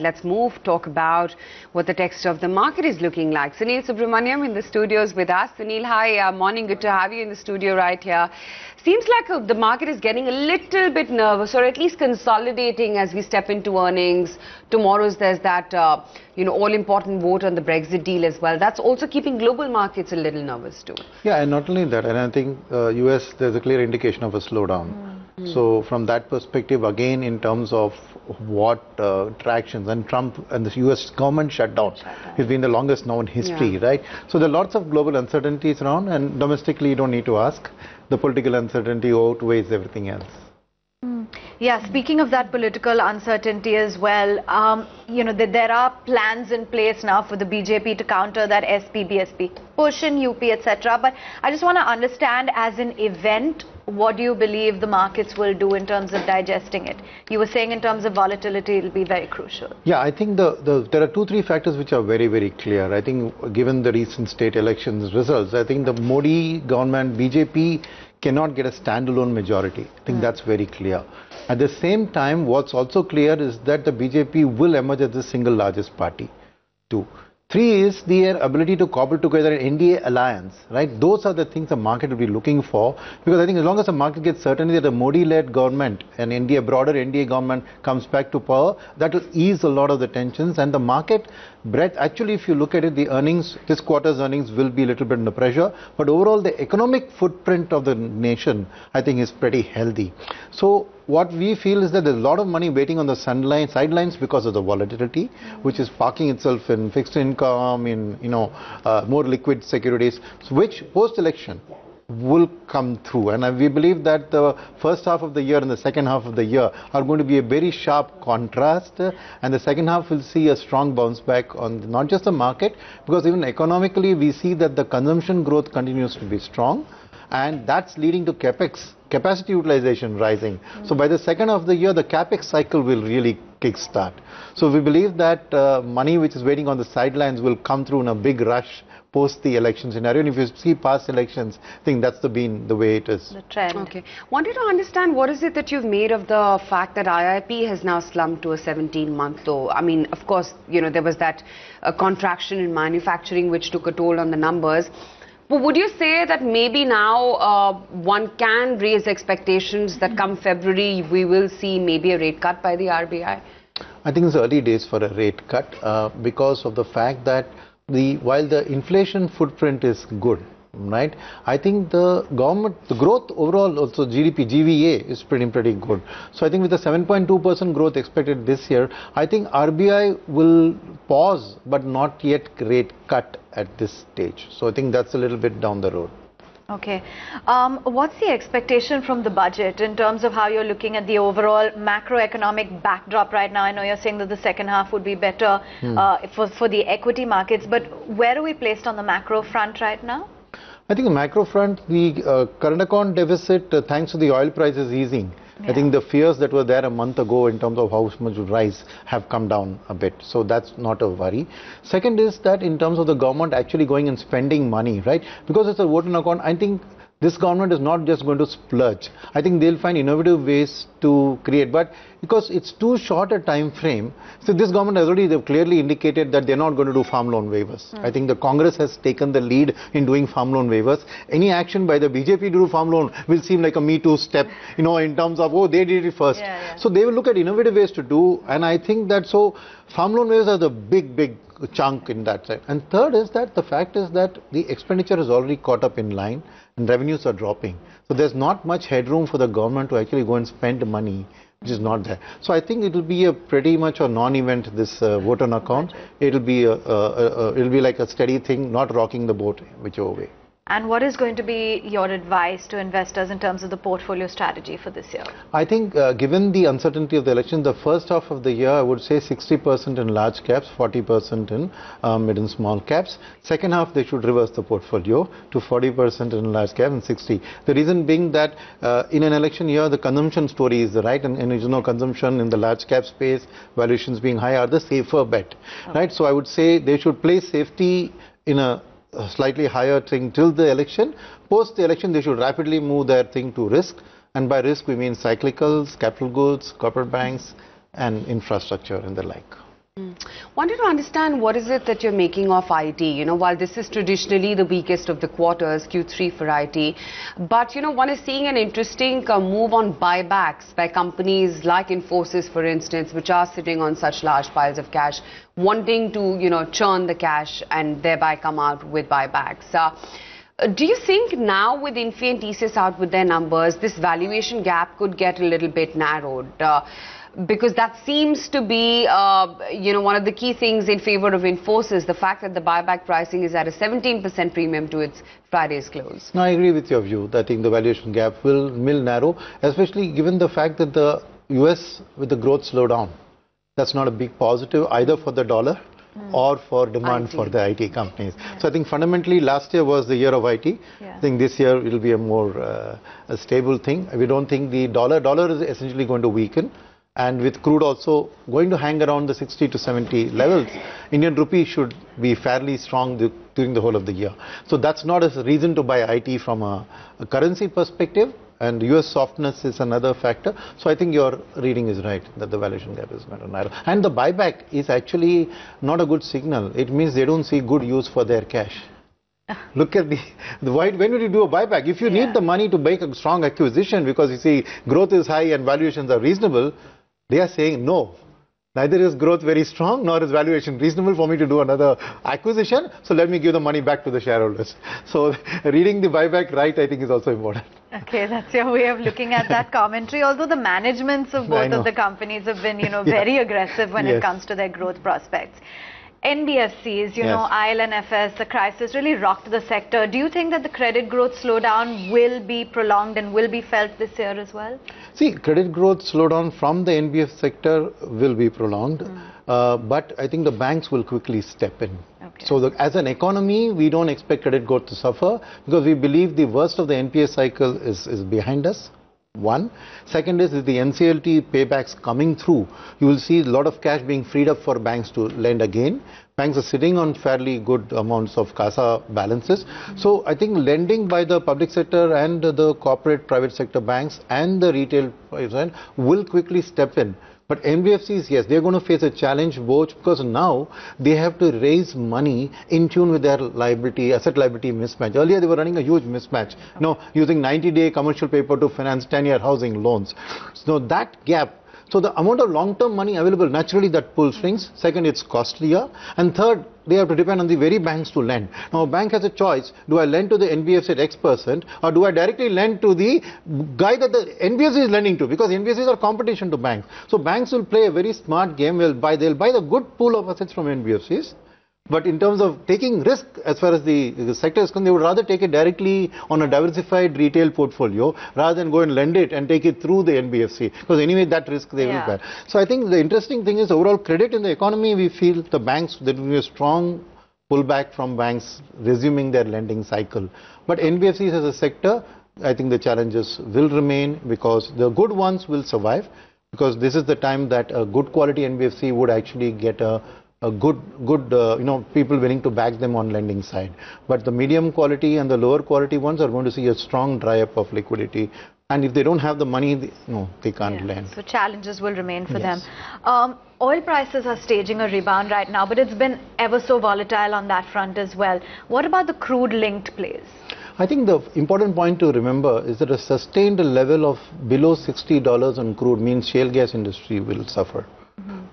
Let's move, talk about what the text of the market is looking like. Sunil Subramaniam in the studios with us. Sunil, hi, uh, morning, good to have you in the studio right here. Seems like uh, the market is getting a little bit nervous or at least consolidating as we step into earnings. Tomorrow's there's that, uh, you know, all-important vote on the Brexit deal as well. That's also keeping global markets a little nervous too. Yeah, and not only that, and I think US, there's a clear indication of a slowdown. Mm. So from that perspective, again, in terms of what uh, tractions and Trump and the US government shutdown has been the longest known history, yeah. right? So there are lots of global uncertainties around and domestically you don't need to ask. The political uncertainty outweighs everything else. Hmm. Yeah, speaking of that political uncertainty as well, um, you know, th there are plans in place now for the BJP to counter that SP, BSP push in UP, etc. But I just want to understand as an event, what do you believe the markets will do in terms of digesting it? You were saying in terms of volatility, it will be very crucial. Yeah, I think the, the, there are two, three factors which are very, very clear. I think given the recent state elections results, I think the Modi government, BJP, cannot get a standalone majority. I think mm. that's very clear. At the same time, what's also clear is that the BJP will emerge as the single largest party. Two. Three is their ability to cobble together an NDA alliance, right? Those are the things the market will be looking for because I think as long as the market gets certainty that the Modi-led government and India, broader NDA government comes back to power, that will ease a lot of the tensions and the market breadth, actually if you look at it, the earnings, this quarter's earnings will be a little bit under pressure, but overall the economic footprint of the nation, I think is pretty healthy. So what we feel is that there's a lot of money waiting on the sidelines, sidelines because of the volatility, which is parking itself in fixed income, in you know uh, more liquid securities, which post-election will come through. And we believe that the first half of the year and the second half of the year are going to be a very sharp contrast. And the second half will see a strong bounce back on not just the market, because even economically we see that the consumption growth continues to be strong. And that's leading to capex capacity utilization rising. Mm. So by the second half of the year, the capex cycle will really kickstart. So we believe that uh, money which is waiting on the sidelines will come through in a big rush post the election scenario. And if you see past elections, I think that's the been the way it is. The trend. Okay. Wanted to understand what is it that you've made of the fact that IIP has now slumped to a 17-month low. I mean, of course, you know, there was that uh, contraction in manufacturing which took a toll on the numbers. But would you say that maybe now uh, one can raise expectations that come February we will see maybe a rate cut by the RBI? I think it's early days for a rate cut uh, because of the fact that the while the inflation footprint is good, right? I think the government, the growth overall also GDP, GVA is pretty, pretty good. So I think with the 7.2% growth expected this year, I think RBI will pause but not yet rate cut at this stage. So I think that's a little bit down the road. Okay. Um, what's the expectation from the budget in terms of how you're looking at the overall macroeconomic backdrop right now? I know you're saying that the second half would be better hmm. uh, for, for the equity markets, but where are we placed on the macro front right now? I think the macro front, the uh, current account deficit, uh, thanks to the oil prices easing, yeah. I think the fears that were there a month ago in terms of how much would rise have come down a bit. So that's not a worry. Second is that in terms of the government actually going and spending money, right? Because it's a vote on account, I think this government is not just going to splurge. I think they'll find innovative ways to create, but because it's too short a time frame, so this government has already they've clearly indicated that they're not going to do farm loan waivers. Mm. I think the Congress has taken the lead in doing farm loan waivers. Any action by the BJP to do farm loan will seem like a Me Too step, you know, in terms of, oh, they did it first. Yeah, yeah. So they will look at innovative ways to do, and I think that so farm loan waivers are the big, big chunk in that side. And third is that the fact is that the expenditure is already caught up in line and revenues are dropping. So there's not much headroom for the government to actually go and spend money which is not there. So I think it will be a pretty much a non-event this uh, vote on account. It will be a, a, a, it will be like a steady thing, not rocking the boat whichever way. And what is going to be your advice to investors in terms of the portfolio strategy for this year? I think uh, given the uncertainty of the election, the first half of the year, I would say 60% in large caps, 40% in uh, mid and small caps. Second half, they should reverse the portfolio to 40% in large cap and 60. The reason being that uh, in an election year, the consumption story is the right, and, and you know, consumption in the large cap space, valuations being high are the safer bet, okay. right? So I would say they should place safety in a slightly higher thing till the election. Post the election, they should rapidly move their thing to risk. And by risk, we mean cyclicals, capital goods, corporate banks, and infrastructure and the like. Wanted to understand what is it that you're making of IT? You know, while this is traditionally the weakest of the quarters, Q3 for IT, but you know, one is seeing an interesting uh, move on buybacks by companies like Infosys, for instance, which are sitting on such large piles of cash, wanting to you know churn the cash and thereby come out with buybacks. Uh, do you think now with Infy and TCS out with their numbers, this valuation gap could get a little bit narrowed? Uh, because that seems to be, uh, you know, one of the key things in favor of Infosys, the fact that the buyback pricing is at a 17% premium to its Friday's close. No, I agree with your view. I think the valuation gap will, will narrow, especially given the fact that the US with the growth slowdown. That's not a big positive either for the dollar mm. or for demand IT. for the IT companies. Yeah. So I think fundamentally last year was the year of IT. Yeah. I think this year it will be a more uh, a stable thing. We don't think the dollar dollar is essentially going to weaken and with crude also going to hang around the 60 to 70 levels, Indian rupee should be fairly strong the, during the whole of the year. So that's not a reason to buy IT from a, a, currency perspective and US softness is another factor. So I think your reading is right that the valuation gap is not narrow. And the buyback is actually not a good signal. It means they don't see good use for their cash. Look at the, the why, when will you do a buyback? If you yeah. need the money to make a strong acquisition because you see growth is high and valuations are reasonable, they are saying no. Neither is growth very strong nor is valuation reasonable for me to do another acquisition. So let me give the money back to the shareholders. So reading the buyback right, I think, is also important. Okay, that's your way of looking at that commentary. Although the managements of both of the companies have been, you know, very yeah. aggressive when yes. it comes to their growth prospects. NBFCs, you yes. know, IL&FS, the crisis really rocked the sector. Do you think that the credit growth slowdown will be prolonged and will be felt this year as well? See, credit growth slowdown from the NBF sector will be prolonged, mm. uh, but I think the banks will quickly step in. Okay. So the, as an economy, we don't expect credit growth to suffer because we believe the worst of the NPA cycle is, is behind us. One. Second is, is the NCLT paybacks coming through. You will see a lot of cash being freed up for banks to lend again. Banks are sitting on fairly good amounts of CASA balances. So I think lending by the public sector and the corporate private sector banks and the retail will quickly step in. But NBFCs, yes, they're going to face a challenge both because now they have to raise money in tune with their liability, asset liability mismatch. Earlier they were running a huge mismatch, know, using 90-day commercial paper to finance 10-year housing loans. So that gap so the amount of long-term money available, naturally that pulls strings. Second, it's costlier. And third, they have to depend on the very banks to lend. Now, a bank has a choice. Do I lend to the NBFC at X percent or do I directly lend to the guy that the NBFC is lending to? Because NBFCs are competition to banks. So banks will play a very smart game. They'll buy the good pool of assets from NBFCs but in terms of taking risk as far as the, the sector is concerned, they would rather take it directly on a diversified retail portfolio rather than go and lend it and take it through the NBFC. Because anyway, that risk they yeah. will bear. So I think the interesting thing is overall credit in the economy, we feel the banks, there will be a strong pullback from banks resuming their lending cycle. But NBFCs as a sector, I think the challenges will remain because the good ones will survive because this is the time that a good quality NBFC would actually get a a good, good uh, you know, people willing to back them on lending side. But the medium quality and the lower quality ones are going to see a strong dry up of liquidity. And if they don't have the money, they, no, they can't yeah, lend. So challenges will remain for yes. them. Um, oil prices are staging a rebound right now, but it's been ever so volatile on that front as well. What about the crude linked plays? I think the important point to remember is that a sustained level of below $60 on crude means shale gas industry will suffer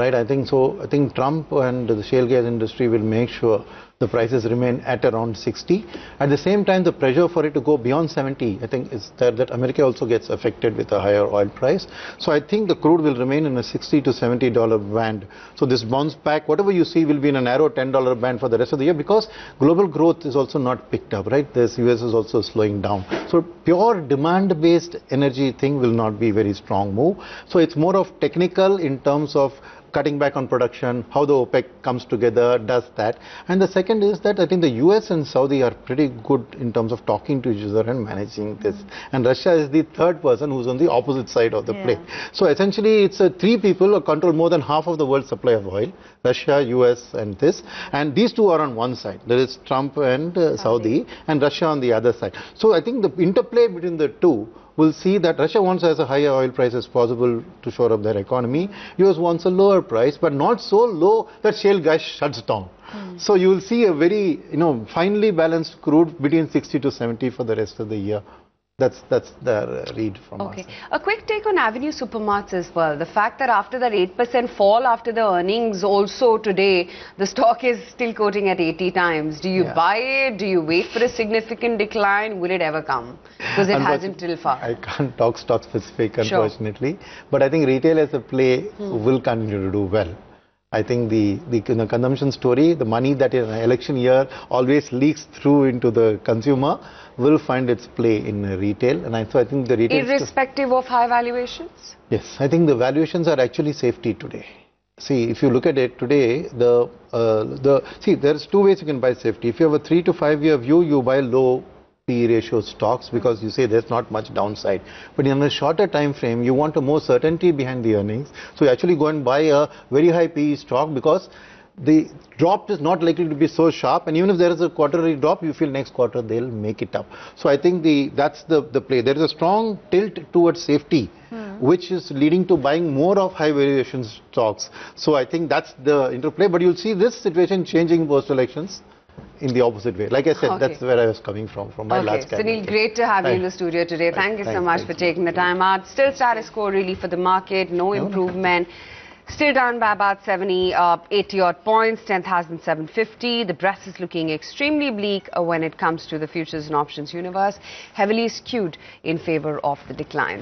right? I think so. I think Trump and the shale gas industry will make sure the prices remain at around 60. At the same time, the pressure for it to go beyond 70, I think, is that, that America also gets affected with a higher oil price. So I think the crude will remain in a 60 to 70 dollar band. So this bounce back, whatever you see, will be in a narrow 10 dollar band for the rest of the year because global growth is also not picked up, right? The US is also slowing down. So pure demand-based energy thing will not be very strong move. So it's more of technical in terms of cutting back on production, how the OPEC comes together, does that. And the second is that I think the US and Saudi are pretty good in terms of talking to each other and managing this. And Russia is the third person who's on the opposite side of the yeah. play. So essentially, it's uh, three people who control more than half of the world's supply of oil, Russia, US, and this. And these two are on one side. There is Trump and uh, Saudi, and Russia on the other side. So I think the interplay between the two will see that Russia wants as a higher oil price as possible to shore up their economy. US wants a lower price, but not so low that shale gas shuts down. Hmm. So you will see a very, you know, finely balanced crude between 60 to 70 for the rest of the year. That's that's the read from Okay. us. Okay. A quick take on Avenue Supermarts as well. The fact that after that 8% fall after the earnings also today, the stock is still quoting at 80 times. Do you Yeah. buy it? Do you wait for a significant decline? Will it ever come? Because it hasn't till far. I can't talk stock specific, Sure. unfortunately. But I think retail as a play hmm. will continue to do well. I think the, the, consumption story, the money that in an election year always leaks through into the consumer, will find its play in retail. And I, so I think the retail. Irrespective of high valuations? Yes, I think the valuations are actually safety today. See, if you look at it today, the uh, the see, there's two ways you can buy safety. If you have a three to five year view, you buy low P ratio stocks because you say there's not much downside. But in a shorter time frame, you want a more certainty behind the earnings. So you actually go and buy a very high PE stock because the drop is not likely to be so sharp. And even if there is a quarterly drop you feel next quarter they'll make it up. So i think the that's the the play. There is a strong tilt towards safety hmm. which is leading to buying more of high variation stocks. So i think that's the interplay. But you'll see this situation changing post elections in the opposite way like i said Okay. that's where i was coming from from my Okay, last Sunil, cabinet. great to have you in the studio today. Thank you so Thanks, much thanks. for taking the time out. Still status quo really for the market, no improvement. Still down by about 70, uh, 80 odd points, 10,750. The breadth is looking extremely bleak uh, when it comes to the futures and options universe, heavily skewed in favor of the decline.